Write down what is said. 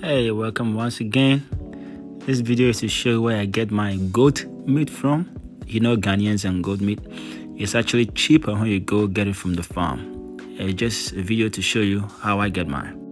Hey, welcome once again. This video is to show where I get my goat meat from. You know Ghanaians and goat meat. It's actually cheaper when you go get it from the farm. It's just a video to show you how I get mine.